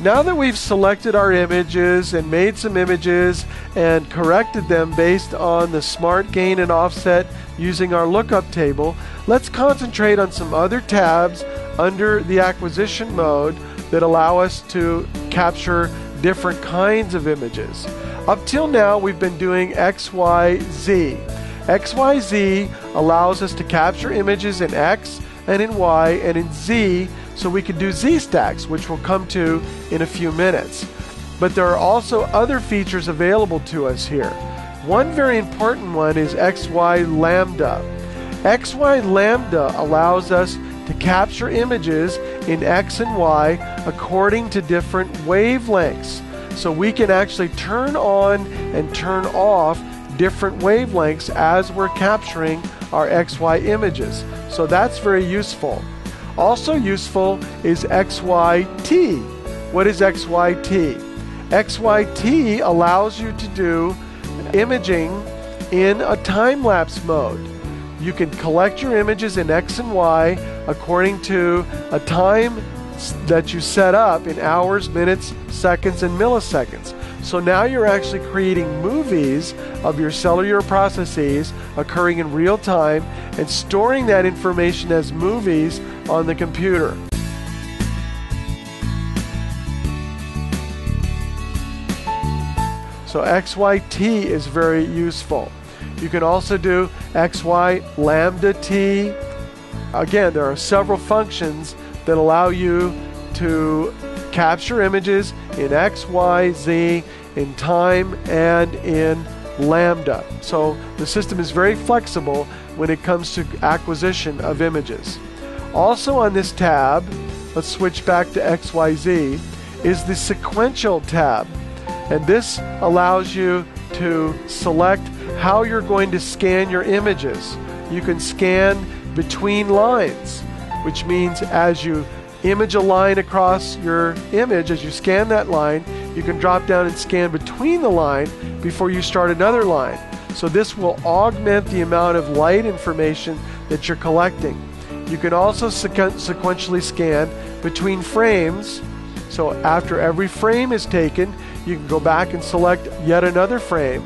Now that we've selected our images and made some images and corrected them based on the smart gain and offset using our lookup table, let's concentrate on some other tabs under the acquisition mode that allow us to capture different kinds of images. Up till now, we've been doing XYZ. XYZ allows us to capture images in X and in Y and in Z so we can do Z stacks, which we'll come to in a few minutes. But there are also other features available to us here. One very important one is XY Lambda. XY Lambda allows us to capture images in X and Y according to different wavelengths. So we can actually turn on and turn off different wavelengths as we're capturing our XY images. So that's very useful. Also useful is XYT. What is XYT? XYT allows you to do imaging in a time lapse mode. You can collect your images in X and Y according to a time that you set up in hours, minutes, seconds, and milliseconds. So now you're actually creating movies of your cellular processes occurring in real time and storing that information as movies on the computer. So XYT is very useful. You can also do XY lambda T. Again, there are several functions that allow you to capture images in X, Y, Z, in time, and in lambda. So the system is very flexible when it comes to acquisition of images. Also on this tab, let's switch back to XYZ, is the sequential tab. And this allows you to select how you're going to scan your images. You can scan between lines, which means as you image a line across your image, as you scan that line, you can drop down and scan between the line before you start another line. So this will augment the amount of light information that you're collecting. You can also sequ- sequentially scan between frames. So after every frame is taken, you can go back and select yet another frame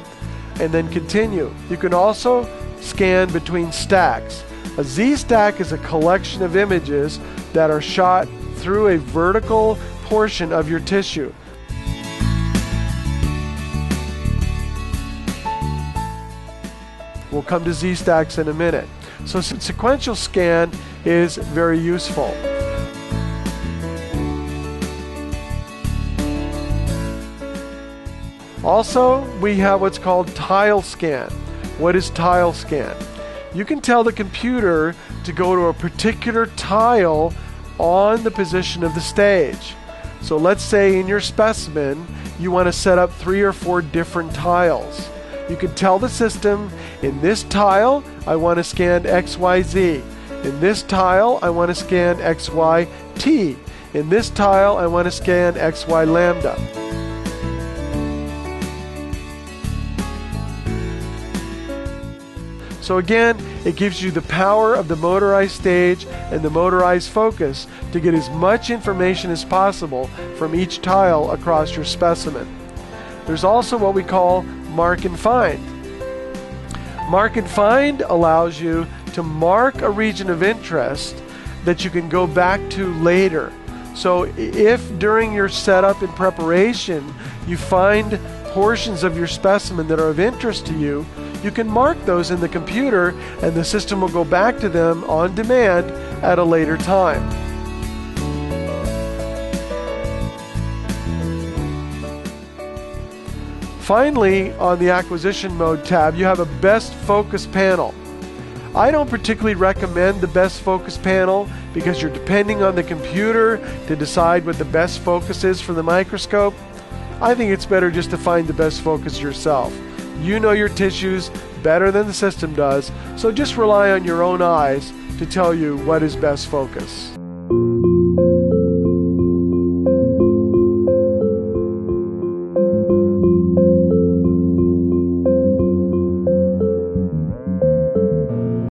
and then continue. You can also scan between stacks. A Z stack is a collection of images that are shot through a vertical portion of your tissue. We'll come to Z stacks in a minute. So sequential scan is very useful. Also, we have what's called tile scan. What is tile scan? You can tell the computer to go to a particular tile on the position of the stage. So let's say in your specimen, you want to set up three or four different tiles. You can tell the system, in this tile, I want to scan XYZ. In this tile, I want to scan XYT. In this tile, I want to scan XY lambda. So again, it gives you the power of the motorized stage and the motorized focus to get as much information as possible from each tile across your specimen. There's also what we call mark and find. Mark and find allows you to mark a region of interest that you can go back to later. So if during your setup and preparation you find portions of your specimen that are of interest to you, you can mark those in the computer and the system will go back to them on demand at a later time. Finally, on the acquisition mode tab, you have a best focus panel. I don't particularly recommend the best focus panel because you're depending on the computer to decide what the best focus is for the microscope. I think it's better just to find the best focus yourself. You know your tissues better than the system does, so just rely on your own eyes to tell you what is best focus.